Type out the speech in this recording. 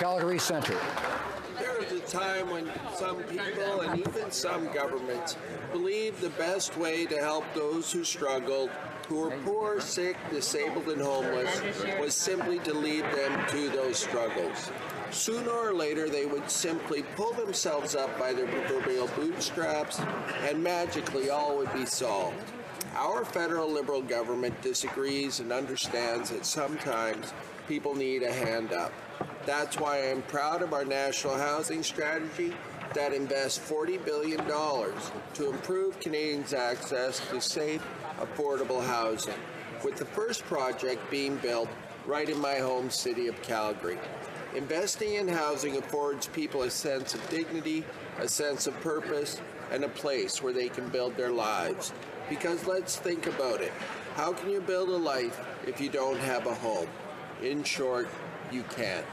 Calgary Centre. There was a time when some people and even some governments believed the best way to help those who struggled, who were poor, sick, disabled, and homeless, was simply to lead them to those struggles. Sooner or later, they would simply pull themselves up by their proverbial bootstraps, and magically all would be solved. Our federal Liberal government disagrees and understands that sometimes people need a hand up. That's why I'm proud of our national housing strategy that invests $40 billion to improve Canadians' access to safe, affordable housing, with the first project being built right in my home city of Calgary. Investing in housing affords people a sense of dignity, a sense of purpose, and a place where they can build their lives. Because let's think about it. How can you build a life if you don't have a home? In short, you can't.